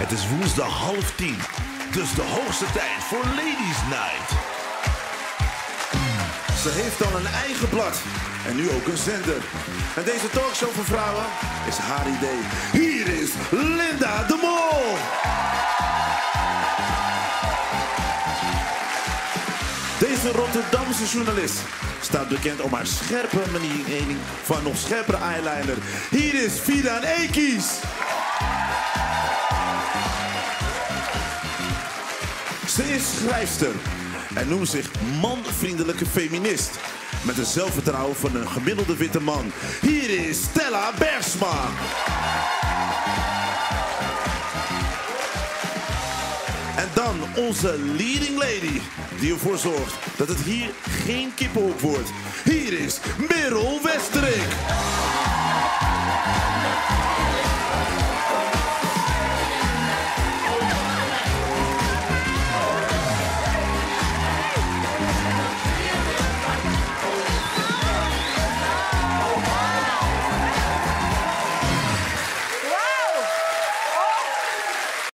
Het is woensdag half tien. Dus de hoogste tijd voor Ladies Night. Ze heeft al een eigen blad en nu ook een zender. En deze talkshow voor vrouwen is haar idee. Hier is Linda de Mol. Deze Rotterdamse journalist staat bekend om haar scherpe mening van nog scherpere eyeliner. Hier is Fidan Ekies. Ze is schrijfster en noemt zich manvriendelijke feminist. Met het zelfvertrouwen van een gemiddelde witte man. Hier is Stella Bergsma. En dan onze leading lady. Die ervoor zorgt dat het hier geen kippenhok wordt. Hier is Merel